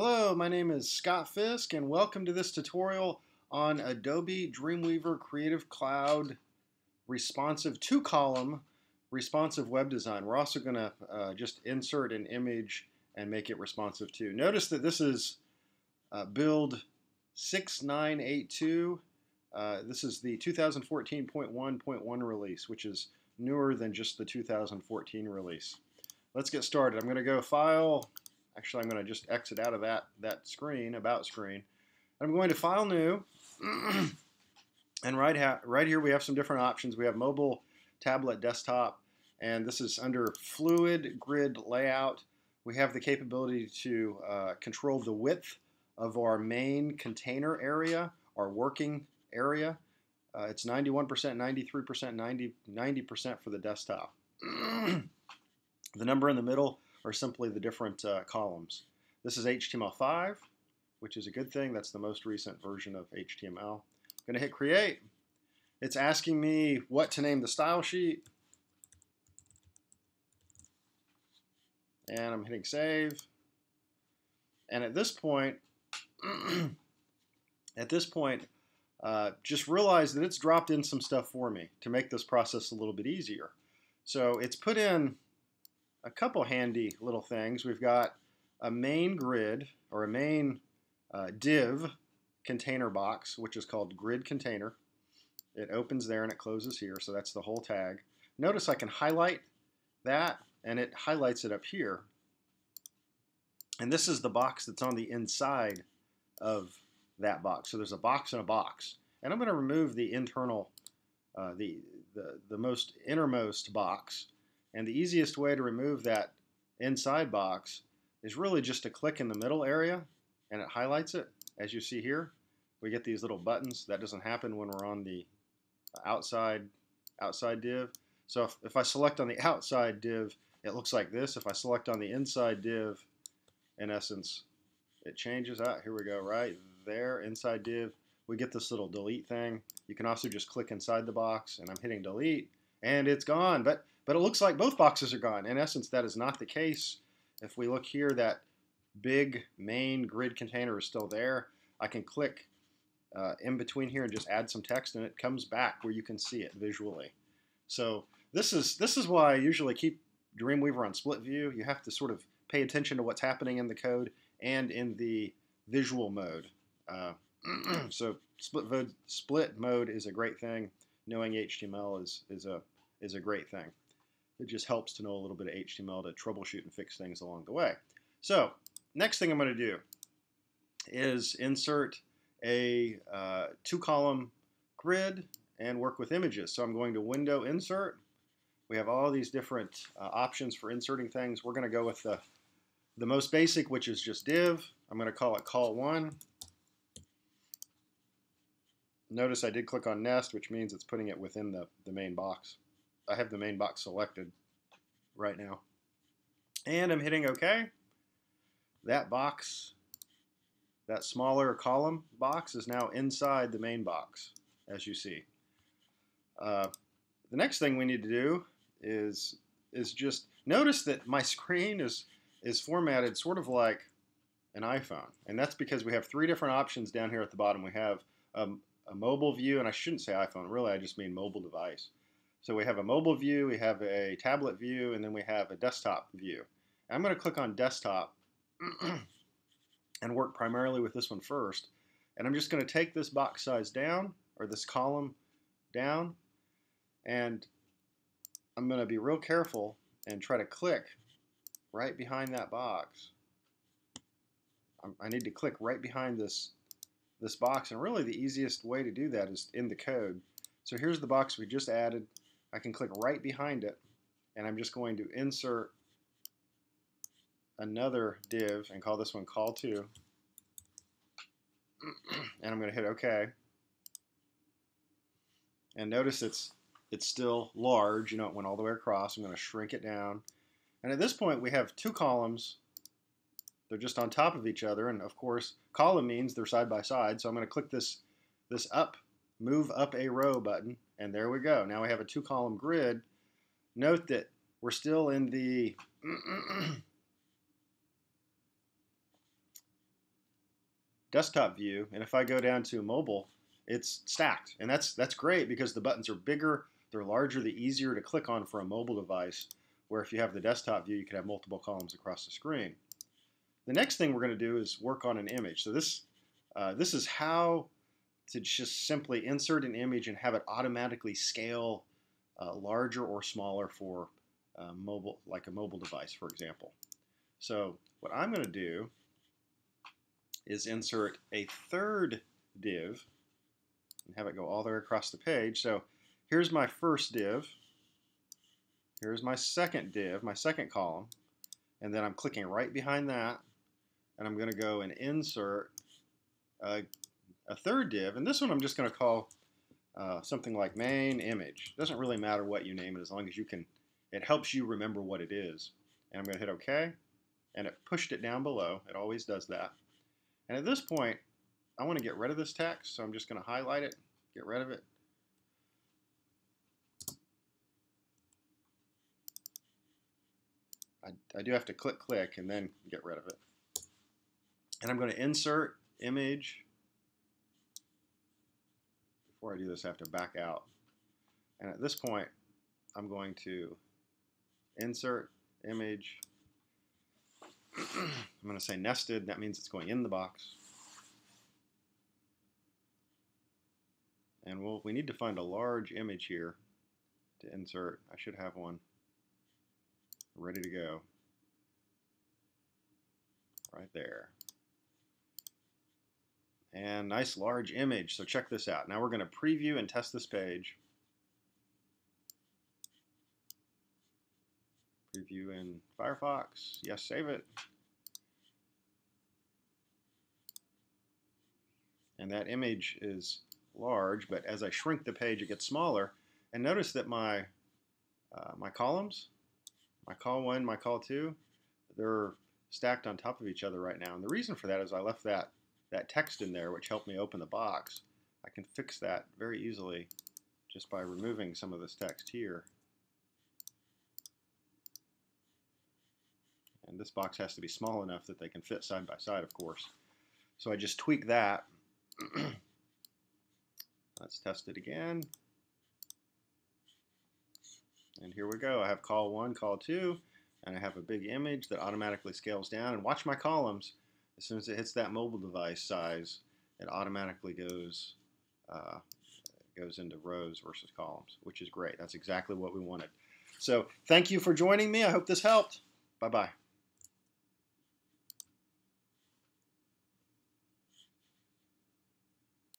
Hello, my name is Scott Fisk and welcome to this tutorial on Adobe Dreamweaver Creative Cloud responsive two-column responsive web design. We're also going to uh, just insert an image and make it responsive too. Notice that this is uh, build 6982. Uh, this is the 2014.1.1 release, which is newer than just the 2014 release. Let's get started. I'm going to go File, Actually, I'm going to just exit out of that, that screen, About screen. I'm going to File New. and right, right here we have some different options. We have Mobile, Tablet, Desktop, and this is under Fluid Grid Layout. We have the capability to uh, control the width of our main container area, our working area. Uh, it's 91%, 93%, 90, 90% for the desktop. the number in the middle are simply the different uh, columns. This is HTML5, which is a good thing. That's the most recent version of HTML. I'm going to hit create. It's asking me what to name the style sheet. And I'm hitting save. And at this point, at this point, uh, just realize that it's dropped in some stuff for me to make this process a little bit easier. So it's put in a couple handy little things. We've got a main grid or a main uh, div container box, which is called grid container. It opens there and it closes here, so that's the whole tag. Notice I can highlight that and it highlights it up here. And this is the box that's on the inside of that box. So there's a box and a box. And I'm going to remove the internal, uh, the, the, the most innermost box and the easiest way to remove that inside box is really just to click in the middle area and it highlights it. As you see here, we get these little buttons. That doesn't happen when we're on the outside, outside div. So if, if I select on the outside div, it looks like this. If I select on the inside div, in essence, it changes. Ah, here we go, right there, inside div. We get this little delete thing. You can also just click inside the box, and I'm hitting delete, and it's gone. But but it looks like both boxes are gone. In essence, that is not the case. If we look here, that big main grid container is still there. I can click uh, in between here and just add some text and it comes back where you can see it visually. So this is, this is why I usually keep Dreamweaver on split view. You have to sort of pay attention to what's happening in the code and in the visual mode. Uh, so split mode, split mode is a great thing. Knowing HTML is, is, a, is a great thing. It just helps to know a little bit of HTML to troubleshoot and fix things along the way. So next thing I'm going to do is insert a uh, two-column grid and work with images. So I'm going to Window Insert. We have all these different uh, options for inserting things. We're going to go with the, the most basic, which is just div. I'm going to call it call1. Notice I did click on nest, which means it's putting it within the, the main box. I have the main box selected right now. And I'm hitting OK. That box, that smaller column box is now inside the main box, as you see. Uh, the next thing we need to do is is just notice that my screen is is formatted sort of like an iPhone, and that's because we have three different options down here at the bottom. We have um, a mobile view, and I shouldn't say iPhone, really, I just mean mobile device. So we have a mobile view, we have a tablet view, and then we have a desktop view. I'm going to click on desktop and work primarily with this one first. And I'm just going to take this box size down, or this column down, and I'm going to be real careful and try to click right behind that box. I need to click right behind this this box and really the easiest way to do that is in the code. So here's the box we just added. I can click right behind it and I'm just going to insert another div and call this one call two. and I'm going to hit OK. And notice it's it's still large you know it went all the way across. I'm going to shrink it down. And at this point we have two columns. They're just on top of each other and of course column means they're side by side. So I'm going to click this this up move up a row button, and there we go. Now we have a two column grid. Note that we're still in the desktop view, and if I go down to mobile, it's stacked. And that's, that's great because the buttons are bigger, they're larger, they're easier to click on for a mobile device, where if you have the desktop view, you can have multiple columns across the screen. The next thing we're going to do is work on an image. So this, uh, this is how to just simply insert an image and have it automatically scale uh, larger or smaller for uh, mobile, like a mobile device, for example. So what I'm going to do is insert a third div and have it go all the way across the page. So here's my first div. Here's my second div, my second column. And then I'm clicking right behind that. And I'm going to go and insert a, a, third div. And this one I'm just going to call uh, something like main image. Doesn't really matter what you name it as long as you can, it helps you remember what it is. And I'm going to hit OK. And it pushed it down below. It always does that. And at this point, I want to get rid of this text, so I'm just going to highlight it, get rid of it. I, I do have to click click and then get rid of it. And I'm going to insert image. Before I do this, I have to back out. And at this point, I'm going to insert image I'm going to say nested. That means it's going in the box. And we'll, we need to find a large image here to insert. I should have one ready to go. Right there. And nice large image. So check this out. Now we're going to preview and test this page. Preview in Firefox. Yes, save it. And that image is large, but as I shrink the page, it gets smaller. And notice that my, uh, my columns, my call one, my call two, they're stacked on top of each other right now. And the reason for that is I left that, that text in there, which helped me open the box. I can fix that very easily just by removing some of this text here. And this box has to be small enough that they can fit side by side, of course. So I just tweak that. Let's test it again. And here we go. I have call one, call two, and I have a big image that automatically scales down. And watch my columns. As soon as it hits that mobile device size, it automatically goes uh, goes into rows versus columns, which is great. That's exactly what we wanted. So thank you for joining me. I hope this helped. Bye-bye.